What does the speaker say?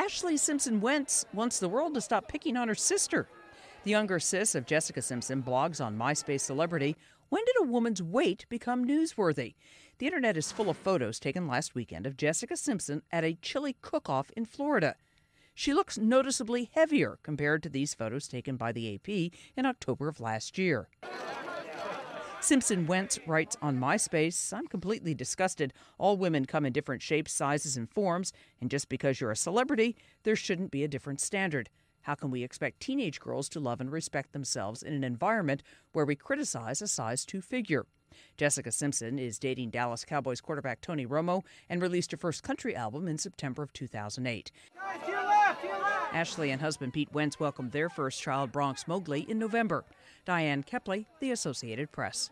Ashlee Simpson Wentz wants the world to stop picking on her sister. The younger sis of Jessica Simpson blogs on MySpace Celebrity. When did a woman's weight become newsworthy? The internet is full of photos taken last weekend of Jessica Simpson at a chili cook off in Florida. She looks noticeably heavier compared to these photos taken by the AP in October of last year. Simpson Wentz writes on MySpace I'm completely disgusted. All women come in different shapes, sizes, and forms, and just because you're a celebrity, there shouldn't be a different standard. How can we expect teenage girls to love and respect themselves in an environment where we criticize a size 2 figure? Jessica Simpson is dating Dallas Cowboys quarterback Tony Romo and released her first country album in September of 2008. Ashlee and husband Pete Wentz welcomed their first child, Bronx Mowgli, in November. Diane Kepley, The Associated Press.